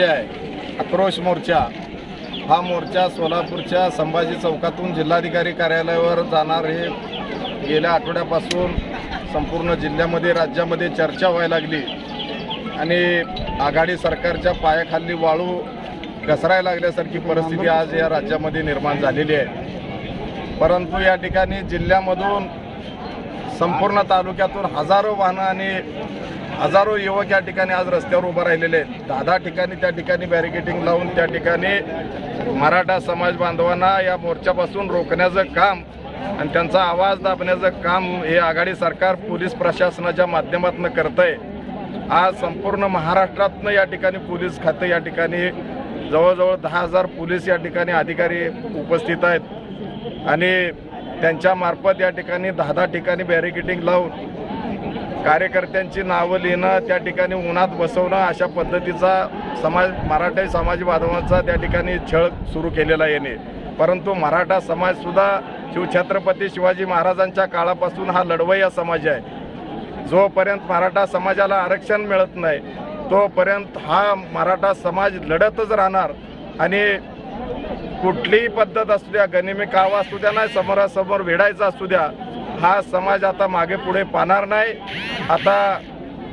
मोर्चा आहे आक्रोश मोर्चा. हा मोर्चा सोलापूरच्या संभाजी चौकातून जिल्हाधिकारी कार्यालयावर जाणार हे गेल्या आठवड्यापासून संपूर्ण जिल्ह्यामध्ये राज्यामध्ये चर्चा व्हायला लागली. आणि आघाडी सरकारच्या पायाखाली वाळू घसरायला लागल्यासारखी परिस्थिती आज या राज्यामध्ये निर्माण झालेली आहे. परंतु या ठिकाणी जिल्ह्यामधून संपूर्ण तालुक्यातून हजारो वाहनं आणि हजारो युवक या ठिकाणी आज रस्त्यावर उभं राहिलेले आहेत. दहा दहा ठिकाणी त्या ठिकाणी बॅरिकेडिंग लावून त्या ठिकाणी मराठा समाज बांधवांना या मोर्चापासून रोखण्याचं काम आणि त्यांचा आवाज दाबण्याचं काम हे आघाडी सरकार पोलीस प्रशासनाच्या माध्यमातून करत आहे आज संपूर्ण महाराष्ट्रातनं या ठिकाणी पोलीस खातं या ठिकाणी जवळजवळ दहा हजार पोलीस या ठिकाणी अधिकारी उपस्थित आहेत. आणि त्यांच्यामार्फत या ठिकाणी दहा दहा ठिकाणी बॅरिकेटिंग लावून कार्यकर्त्यांची नावं लिहिणं त्या ठिकाणी उन्हात बसवणं अशा पद्धतीचा समाज मराठा समाज बांधवांचा त्या ठिकाणी छळ सुरू केलेला येणे परंतु मराठा समाजसुद्धा शिवछत्रपती शिवाजी महाराजांच्या काळापासून हा लढवय्या समाज आहे. जोपर्यंत मराठा समाजाला आरक्षण मिळत नाही तोपर्यंत हा मराठा समाज लढतच राहणार आणि कुठलीही पद्धत असू द्या गनिमी कावा असू द्या नाही समोरासमोर भिडायचा असू द्या हा समाज आता मागे पुढे पाहणार नाही. आता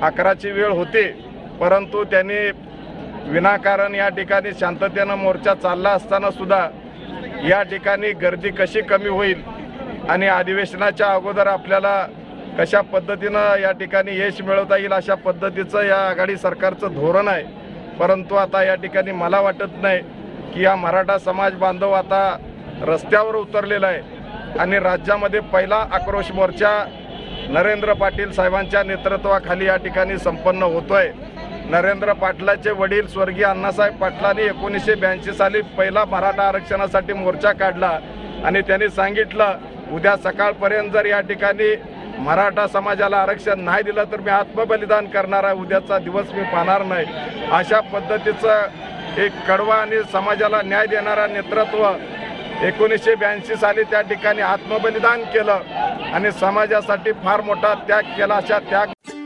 अकराची वेळ होती परंतु त्यांनी विनाकारण या ठिकाणी शांततेनं मोर्चा चालला असताना सुद्धा या ठिकाणी गर्दी कशी कमी होईल आणि अधिवेशनाच्या अगोदर आपल्याला कशा पद्धतीनं या ठिकाणी यश मिळवता येईल अशा पद्धतीचं या आघाडी सरकारचं धोरण आहे. परंतु आता या ठिकाणी मला वाटत नाही की हा मराठा समाज बांधव आता रस्त्यावर उतरलेला आहे. आणि राज्यामध्ये पहिला आक्रोश मोर्चा नरेंद्र पाटील साहेबांच्या नेतृत्वाखाली या ठिकाणी संपन्न होतोय. नरेंद्र पाटलाचे वडील स्वर्गीय अण्णासाहेब पाटलांनी एकोणीसशे ब्याऐंशी साली पहिला मराठा आरक्षणासाठी मोर्चा काढला आणि त्यांनी सांगितलं उद्या सकाळपर्यंत जर या ठिकाणी मराठा समाजाला आरक्षण नाही दिलं तर मी आत्मबलिदान करणार आहे. उद्याचा दिवस मी पाहणार नाही. अशा पद्धतीचं एक कडवा आणि समाजाला न्याय देणारा नेतृत्व एकोणीसशे ब्याऐंशी साली त्या ठिकाणी आत्मबलिदान केलं आणि समाजासाठी फार मोठा त्याग केला अशा त्याग